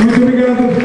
Muito obrigado.